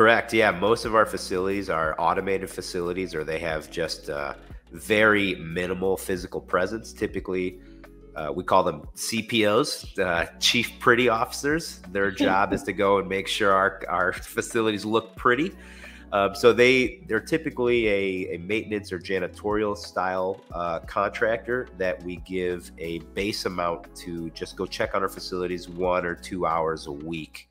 Correct. Yeah, most of our facilities are automated facilities, or they have just uh, very minimal physical presence. Typically, uh, we call them CPOs, uh, Chief Pretty Officers. Their job is to go and make sure our, our facilities look pretty. Um, so they they're typically a, a maintenance or janitorial style uh, contractor that we give a base amount to just go check on our facilities one or two hours a week.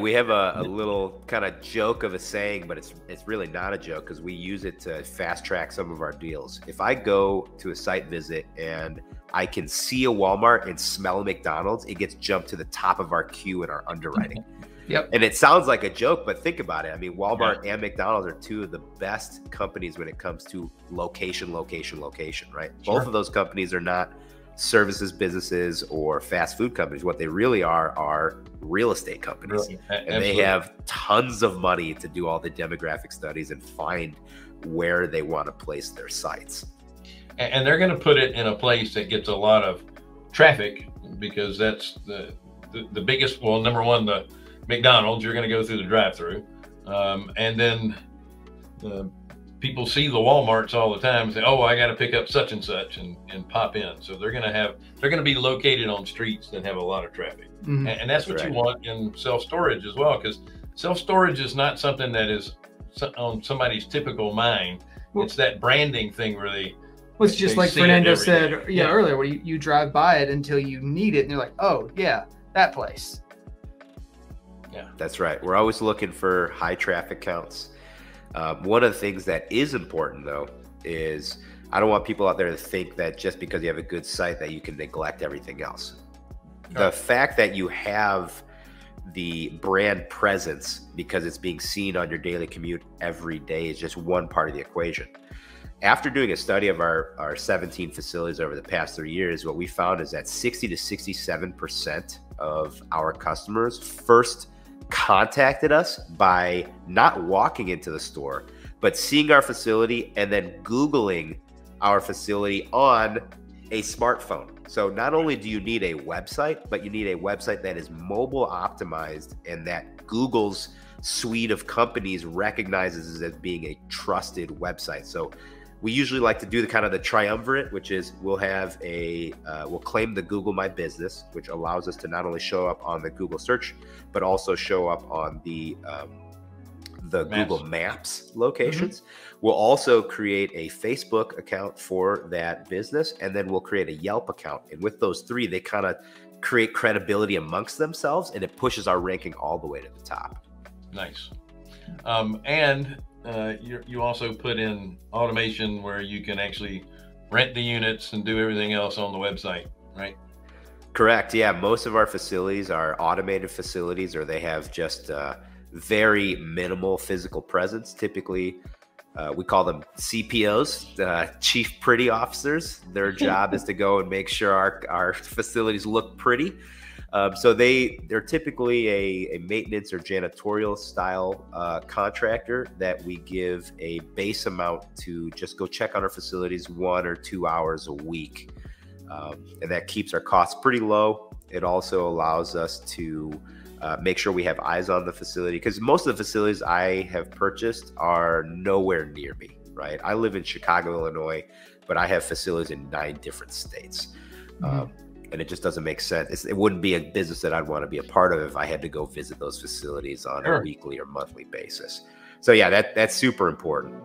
We have a, a little kind of joke of a saying, but it's it's really not a joke because we use it to fast track some of our deals. If I go to a site visit and I can see a Walmart and smell a McDonald's, it gets jumped to the top of our queue in our underwriting. Yep. And it sounds like a joke, but think about it. I mean, Walmart yeah. and McDonald's are two of the best companies when it comes to location, location, location, right? Sure. Both of those companies are not services businesses or fast food companies. What they really are are real estate companies. Really? And they have tons of money to do all the demographic studies and find where they want to place their sites. And they're going to put it in a place that gets a lot of traffic because that's the, the, the biggest, well, number one, the McDonald's, you're going to go through the drive through. Um, and then the people see the Walmarts all the time and say, "Oh, I got to pick up such and such," and, and pop in. So they're going to have they're going to be located on streets that have a lot of traffic, mm-hmm. and, and, that's, what you want in self storage as well, because self storage is not something that is on somebody's typical mind. Well, it's that branding thing where they. Well, it's just like Fernando said, yeah, yeah, earlier, where you, you drive by it until you need it, and you're like, "Oh, yeah, that place." Yeah, that's right. We're always looking for high traffic counts um, one of the things that is important though is I don't want people out there to think that just because you have a good site that you can neglect everything else. The fact that you have the brand presence because it's being seen on your daily commute every day is just one part of the equation. After doing a study of our, our 17 facilities over the past three years, what we found is that 60 to 67% of our customers first contacted us by not walking into the store, but seeing our facility and then Googling our facility on a smartphone. So not only do you need a website, but you need a website that is mobile optimized and that Google's suite of companies recognizes as being a trusted website. So we usually like to do the kind of the triumvirate, which is we'll have a uh, we'll claim the Google My Business, which allows us to not only show up on the Google search, but also show up on the um, the Maps. Google Maps locations. Mm-hmm. We'll also create a Facebook account for that business, and then we'll create a Yelp account. And with those three, they kind of create credibility amongst themselves, and it pushes our ranking all the way to the top. Nice. Um, and uh, you, you also put in automation where you can actually rent the units and do everything else on the website, right? Correct. Yeah, most of our facilities are automated facilities, or they have just uh, very minimal physical presence. Typically, uh, we call them CPOs, uh, Chief Pretty Officers. Their job is to go and make sure our, our facilities look pretty. Um, so they they're typically a, a maintenance or janitorial style uh, contractor that we give a base amount to just go check on our facilities one or two hours a week, um, and that keeps our costs pretty low. It also allows us to uh, make sure we have eyes on the facility because most of the facilities I have purchased are nowhere near me. Right, I live in Chicago, Illinois, but I have facilities in nine different states. Mm-hmm. Um, and it just doesn't make sense. It's, it wouldn't be a business that I'd want to be a part of if I had to go visit those facilities on sure. a weekly or monthly basis. So yeah, that that's super important.